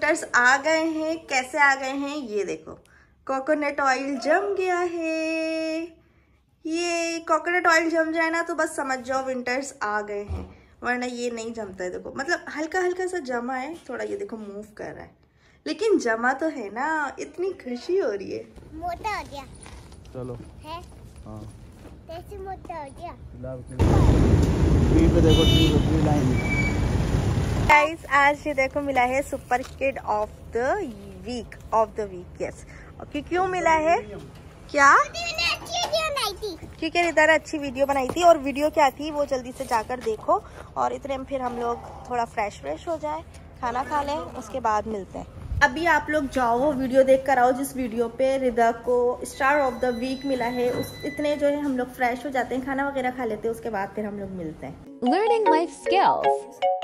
Winters आ गए हैं। कैसे आ गए हैं? ये देखो। कोकोनट ऑयल जम गया है। ये कोकोनट ऑयल जम जाए ना तो बस समझ जाओ विंटर्स आ गए हैं। वरना ये नहीं जमता है। देखो मतलब हल्का हल्का सा जमा है। थोड़ा ये देखो मूव कर रहा है। लेकिन जमा तो है ना। इतनी खुशी हो रही है। मोटा हो गया। चलो। है? हाँ। कैसे मोटा हो गया? पे देखो ट्री ट्री लाइन गाइस आज ये देखो मिला है super kid of the week of the week yes okay क्यों मिला है? क्या? क्योंकि ने अच्छी वीडियो बनाई थी और वीडियो क्या थी, वो जल्दी से जाकर देखो। और इतने में फिर हम लोग थोड़ा फ्रेश फ्रेश हो जाए, खाना खा लें, उसके बाद मिलते हैं। अभी आप लोग जाओ वीडियो देख कर आओ, जिस वीडियो पे रिदा को स्टार ऑफ़ द वीक मिला है, उस इतने जो है हम लोग फ्रेश हो जाते हैं, खाना वगैरह खा लेते हैं, उसके बाद फिर हम लोग मिलते हैं। Learning life skills.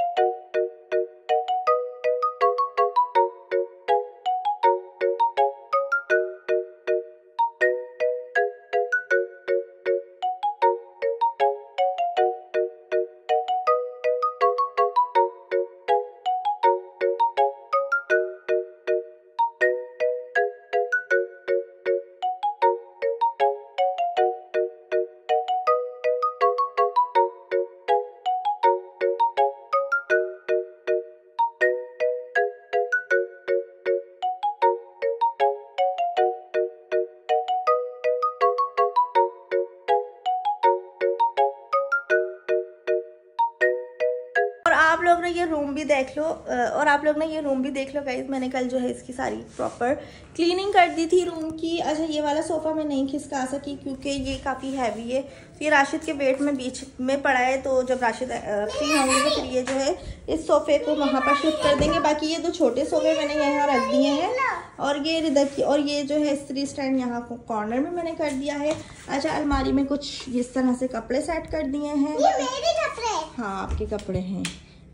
आप लोग ने ये रूम भी देख लो और आप लोग ने ये रूम भी देख लो गाइज़ मैंने कल जो है इसकी सारी प्रॉपर क्लीनिंग कर दी थी रूम की। अच्छा ये वाला सोफ़ा मैं नहीं खिसका सकी क्योंकि ये काफ़ी हैवी है। तो ये राशिद के वेट में बीच में पड़ा है तो जब राशिद फ्री होंगे तो फिर ये जो है इस सोफ़े को वहाँ पर शिफ्ट कर देंगे। बाकी ये दो छोटे सोफ़े मैंने यहाँ रख दिए हैं और ये रिदा की और ये जो है स्त्री स्टैंड यहाँ कॉर्नर में मैंने कर दिया है। अच्छा अलमारी में कुछ इस तरह से कपड़े सेट कर दिए हैं। ये मेरे कपड़े। हाँ आपके कपड़े हैं।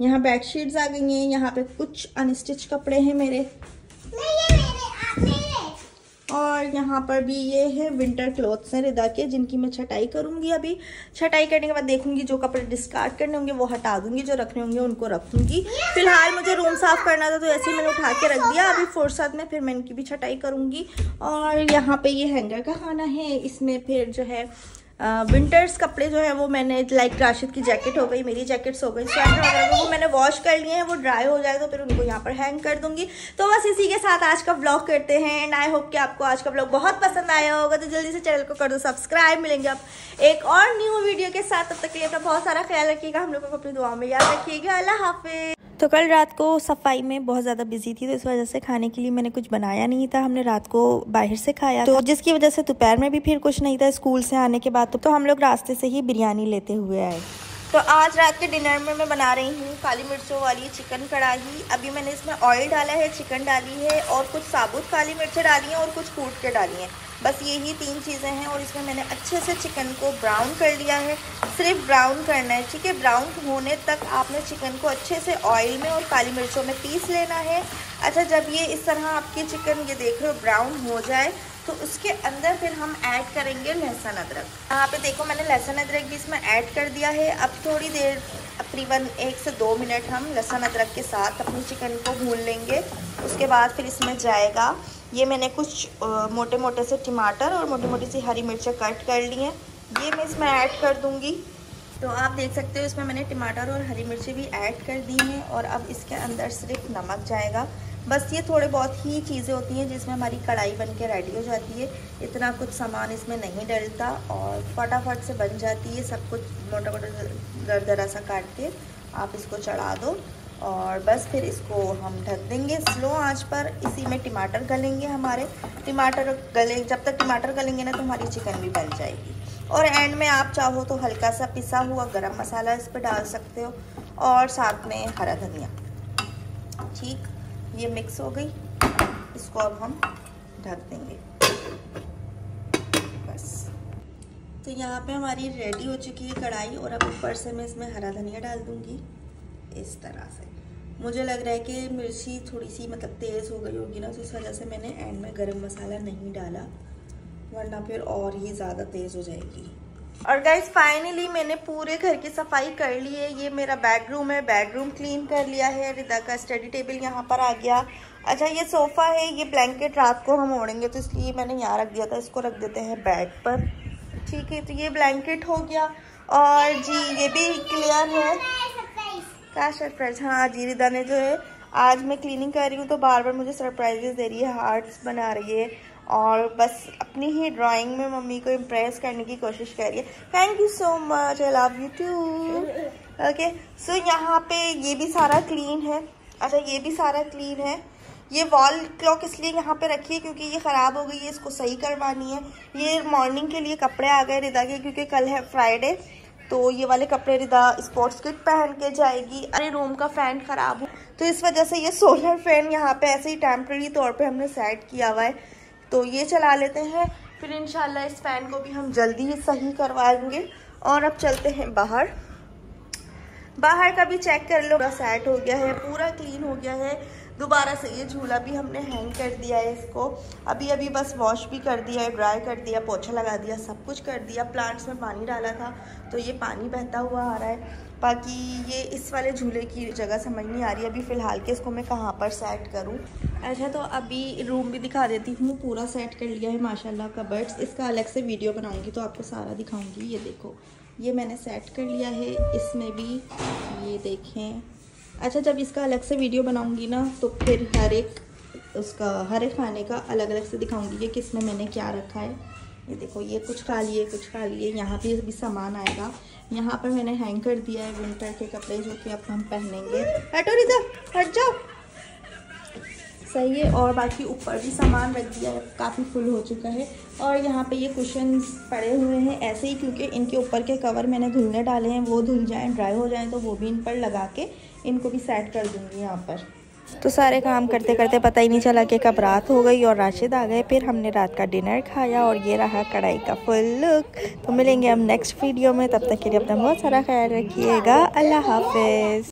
यहाँ बेडशीट्स आ गई हैं यहाँ पे कुछ अनस्टिच कपड़े हैं मेरे। और यहाँ पर भी ये है विंटर क्लोथ्स हैं रिदा के जिनकी मैं छटाई करूँगी अभी। छटाई करने के बाद देखूँगी जो कपड़े डिस्कार्ड करने होंगे वो हटा दूँगी जो रखने होंगे उनको रखूँगी। फ़िलहाल मुझे रूम साफ़ करना था तो ऐसे ही मैंने उठा के रख दिया। अभी फुर्सत में फिर मैं इनकी भी छटाई करूँगी। और यहाँ पे ये हैंगर का खाना है इसमें फिर जो है विंटर्स कपड़े जो है वो मैंने लाइक राशिद की जैकेट हो गई, मेरी जैकेट्स हो गई स्वेटर वगैरह वो मैंने वॉश कर लिए हैं, वो ड्राई हो जाए तो फिर उनको यहाँ पर हैंग कर दूँगी। तो बस इसी के साथ आज का व्लॉग करते हैं एंड आई होप कि आपको आज का व्लॉग बहुत पसंद आया होगा तो जल्दी से चैनल को कर दो सब्सक्राइब मिलेंगे आप एक और न्यू वीडियो के साथ, तब तक के लिए अपना बहुत सारा ख्याल रखिएगा, हम लोगों को अपनी दुआ में याद रखिएगा, अल्लाह हाफिज। तो कल रात को सफ़ाई में बहुत ज़्यादा बिज़ी थी तो इस वजह से खाने के लिए मैंने कुछ बनाया नहीं था। हमने रात को बाहर से खाया तो जिसकी वजह से दोपहर में भी फिर कुछ नहीं था स्कूल से आने के बाद तो, तो हम लोग रास्ते से ही बिरयानी लेते हुए आए। तो आज रात के डिनर में मैं बना रही हूँ काली मिर्चों वाली चिकन कढ़ाई अभी मैंने इसमें ऑयल डाला है चिकन डाली है और कुछ साबुत काली मिर्चें डाली हैं और कुछ कूट के डाली हैं। बस यही तीन चीज़ें हैं और इसमें मैंने अच्छे से चिकन को ब्राउन कर लिया है। सिर्फ़ ब्राउन करना है, ठीक है? ब्राउन होने तक आपने चिकन को अच्छे से ऑयल में और काली मिर्चों में पीस लेना है। अच्छा जब ये इस तरह आपकी चिकन, ये देख रहे हो, ब्राउन हो जाए तो उसके अंदर फिर हम ऐड करेंगे लहसुन अदरक। यहाँ पे देखो, मैंने लहसुन अदरक भी इसमें ऐड कर दिया है। अब थोड़ी देर, तकरीबन एक से दो मिनट हम लहसुन अदरक के साथ अपनी चिकन को भून लेंगे। उसके बाद फिर इसमें जाएगा ये मैंने कुछ मोटे मोटे से टमाटर और मोटी मोटी सी हरी मिर्चें कट कर ली हैं। ये मैं इसमें ऐड कर दूँगी। तो आप देख सकते हो, इसमें मैंने टमाटर और हरी मिर्ची भी ऐड कर दी हैं और अब इसके अंदर सिर्फ़ नमक जाएगा। बस ये थोड़े बहुत ही चीज़ें होती हैं जिसमें हमारी कढ़ाई बन के रेडी हो जाती है। इतना कुछ सामान इसमें नहीं डलता और फटाफट से बन जाती है सब कुछ। मोटा मोटा दर दरा सा काट के आप इसको चढ़ा दो। और बस फिर इसको हम ढक देंगे स्लो आँच पर। इसी में टमाटर गलेंगे हमारे। टमाटर गले, जब तक टमाटर गलेंगे ना तो हमारी चिकन भी बन जाएगी। और एंड में आप चाहो तो हल्का सा पिसा हुआ गरम मसाला इस पर डाल सकते हो और साथ में हरा धनिया। ठीक, ये मिक्स हो गई। इसको अब हम ढक देंगे। बस। तो यहाँ पे हमारी रेडी हो चुकी है कढ़ाई और अब ऊपर से मैं इसमें हरा धनिया डाल दूँगी। इस तरह से। मुझे लग रहा है कि मिर्ची थोड़ी सी मतलब तेज़ हो गई होगी ना तो इस वजह से मैंने एंड में गरम मसाला नहीं डाला, वरना फिर और ही ज़्यादा तेज़ हो जाएगी। और गाइज़ फाइनली मैंने पूरे घर की सफ़ाई कर ली है। ये मेरा बेडरूम है बेडरूम क्लीन कर लिया है। रिदा का स्टडी टेबल यहाँ पर आ गया। अच्छा ये सोफ़ा है, ये ब्लैंकेट रात को हम ओढ़ेंगे तो इसलिए मैंने यहाँ रख दिया था, इसको रख देते हैं बेड पर। ठीक है तो ये ब्लैंकेट हो गया। और जी, ये भी क्लियर है। क्या सरप्राइज़ हाँ जी रिदा ने जो है, आज मैं क्लीनिंग कर रही हूँ तो बार बार मुझे सरप्राइजेस दे रही है हार्ट्स बना रही है, और बस अपनी ही ड्राइंग में मम्मी को इम्प्रेस करने की कोशिश कर रही है। Thank you so much I love you too okay so यहाँ पे ये भी सारा क्लीन है। अच्छा ये भी सारा क्लीन है। ये वॉल क्लॉक इसलिए यहाँ पे रखी है क्योंकि ये ख़राब हो गई है, इसको सही करवानी है। ये मॉर्निंग के लिए कपड़े आ गए, रिदा के, क्योंकि कल है फ्राइडे तो ये वाले कपड़े रिदा स्पोर्ट्स किट पहन के जाएगी। अरे, रूम का फ़ैन ख़राब हो। तो इस वजह से ये सोलर फ़ैन यहाँ पे ऐसे ही टेम्प्रेरी तौर पे हमने सेट किया हुआ है। तो ये चला लेते हैं। फिर इंशाल्लाह इस फ़ैन को भी हम जल्दी ही सही करवाएँगे। और अब चलते हैं बाहर। बाहर का भी चेक कर लो। सेट हो गया है, पूरा क्लीन हो गया है। दोबारा से ये झूला भी हमने हैंग कर दिया है इसको। अभी अभी बस वॉश भी कर दिया है ड्राई कर दिया, पोछा लगा दिया, सब कुछ कर दिया। प्लांट्स में पानी डाला था तो ये पानी बहता हुआ आ रहा है। बाकी ये इस वाले झूले की जगह समझ नहीं आ रही। अभी फ़िलहाल के इसको मैं कहाँ पर सेट करूँ? अच्छा तो अभी रूम भी दिखा देती हूँ। पूरा सेट कर लिया है, माशाल्लाह कबर्ड्स। इसका अलग से वीडियो बनाऊँगी तो आपको सारा दिखाऊँगी। ये देखो, ये मैंने सेट कर लिया है। इसमें भी, ये देखें। अच्छा जब इसका अलग से वीडियो बनाऊँगी ना तो फिर हर एक उसका, हर एक खाने का अलग अलग से दिखाऊँगी कि किसमें मैंने क्या रखा है। ये देखो, ये कुछ खा लिए, कुछ खा लिए, यहाँ पे भी सामान आएगा। यहाँ पर मैंने हैंग कर दिया है विंटर के कपड़े जो कि अब हम पहनेंगे। हटो रिजा हट जाओ। सही है और बाकी ऊपर भी सामान रख दिया है, काफ़ी फुल हो चुका है। और यहाँ पे ये कुशन्स पड़े हुए हैं ऐसे ही, क्योंकि इनके ऊपर के कवर मैंने धुलने डाले हैं, वो धुल जाएँ ड्राई हो जाएँ तो वो भी इन पर लगा के इनको भी सेट कर दूँगी यहाँ पर। तो सारे काम करते करते पता ही नहीं चला कि कब रात हो गई और राशिद आ गए, फिर हमने रात का डिनर खाया और ये रहा कढ़ाई का फुल लुक तो मिलेंगे हम नेक्स्ट वीडियो में, तब तक के लिए अपना बहुत सारा ख्याल रखिएगा। अल्लाह हाफिज़।